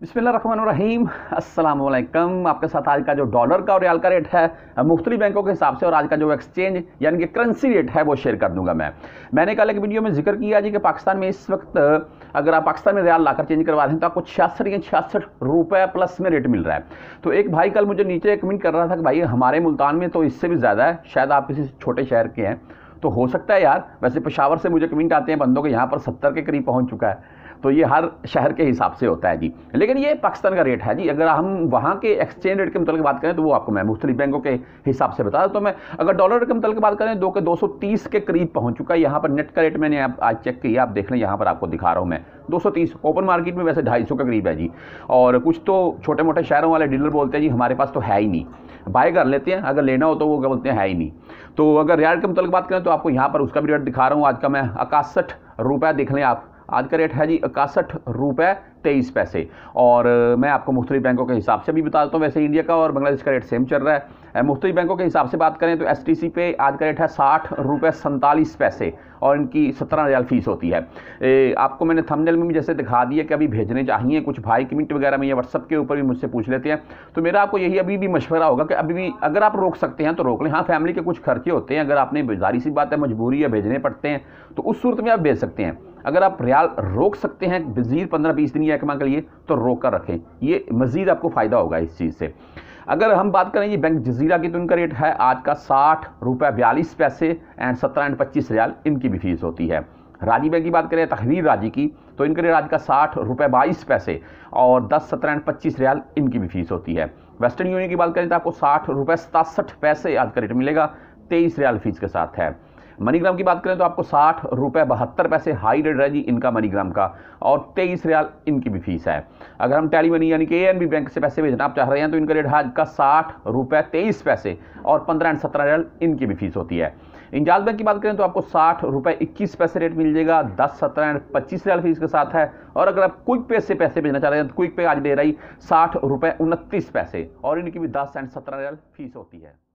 अस्सलाम वालेकुम। आपके साथ आज का जो डॉलर का और रियाल का रेट है मुख्तलि बैंकों के हिसाब से और आज का जो एक्सचेंज, यानी कि करेंसी रेट है, वो शेयर कर दूँगा मैं। मैंने कल एक वीडियो में ज़िक्र किया जी कि पाकिस्तान में इस वक्त, अगर आप पाकिस्तान में रियाल लाकर चेंज करवा दें तो आपको छियासठ या छियासठ रुपये प्लस में रेट मिल रहा है। तो एक भाई कल मुझे नीचे कमेंट कर रहा था कि भाई, हमारे मुल्तान में तो इससे भी ज़्यादा है, शायद आप किसी छोटे शहर के हैं। तो हो सकता है यार, वैसे पेशावर से मुझे कमेंट आते हैं बंदों के, यहाँ पर सत्तर के करीब पहुँच चुका है। तो ये हर शहर के हिसाब से होता है जी। लेकिन ये पाकिस्तान का रेट है जी। अगर हम वहाँ के एक्सचेंज रेट के मतलब बात करें तो वो आपको मैं मुख्तलिफ़ बैंकों के हिसाब से बता तो मैं अगर डॉलर के मतलब बात करें, दो के, दो सौ तीस के करीब पहुँच चुका है। यहाँ पर नेट का रेट मैंने आप, आज चेक किया, आप देख लें, यहाँ पर आपको दिखा रहा हूँ मैं। 230 ओपन मार्केट में वैसे 250 के करीब है जी। और कुछ तो छोटे मोटे शहरों वाले डीलर बोलते हैं जी, हमारे पास तो है ही नहीं। बाय कर लेते हैं, अगर लेना हो तो वो क्या बोलते हैं, है ही नहीं। तो अगर रियाल के मुतल बात करें तो आपको यहाँ पर उसका भी रेट दिखा रहा हूँ, आज का मैं इकसठ रुपये देख लें आप। आज का रेट है जी इकसठ रुपये तेईस पैसे। और मैं आपको मुख्तलि बैंकों के हिसाब से भी बता देता हूँ वैसे इंडिया का और बांग्लादेश का रेट सेम चल रहा है। मुख्तलि बैंकों के हिसाब से बात करें तो एस टी सी पे आज का रेट है साठ रुपये सैंतालीस पैसे और इनकी सत्रह हज़ार फ़ीस होती है। ए, आपको मैंने थंबनेल में भी जैसे दिखा दिया कि अभी भेजने चाहिए कुछ भाई कमेंट वगैरह में या व्हाट्सअप के ऊपर भी मुझसे पूछ लेते हैं। तो मेरा आपको यही अभी भी मशवरा होगा कि अभी भी अगर आप रोक सकते हैं तो रोक लें। हाँ फैमिली के कुछ खर्चे होते हैं अगर आपने जारी सी बात है मजबूरी या भेजने पड़ते हैं तो उस सूरत में आप भेज सकते हैं। अगर आप रियाल रोक सकते हैं मज़ीद पंद्रह बीस दिन या एक माह के लिए तो रोक कर रखें। ये मज़ीद आपको फ़ायदा होगा इस चीज़ से। अगर हम बात करें ये बैंक जजीरा की तो इनका रेट है आज का साठ रुपये बयालीस पैसे एंड सत्रह एंड पच्चीस रियाल। इनकी भी फ़ीस होती है। राज़ी बैंक की बात करें तहरीर राज़ी की तो इनका रेट आज का साठ रुपये बाईस पैसे और दस, सत्रह एंड पच्चीस रियाल इनकी भी फ़ीस होती है। वेस्टर्न यूनियन की बात करें तो आपको साठ रुपये सतासठ पैसे आज का रेट मिलेगा, तेईस रियाल फ़ीस के साथ है। मनीग्राम की बात करें तो आपको साठ रुपये बहत्तर पैसे हाई रेट है जी इनका मनीग्राम का, और तेईस रियाल इनकी भी फ़ीस है। अगर हम टैली मनी यानी कि ए बैंक से पैसे भेजना आप चाह रहे हैं तो इनका रेट है का साठ रुपये तेईस पैसे और पंद्रह एंड सत्रह रियाल इनकी भी फ़ीस होती है। इंजाज बैंक की बात करें तो आपको साठ रुपये इक्कीस पैसे रेट मिल जाएगा, दस, सत्रह एंड पच्चीस रियाल फ़ीस के साथ है, और अगर आप क्विक पे से पैसे भेजना चाह रहे हैं तो क्विक पे आज दे रही साठ रुपये उनतीस पैसे, और इनकी भी दस एंड सत्रह रियाल फ़ीस होती है।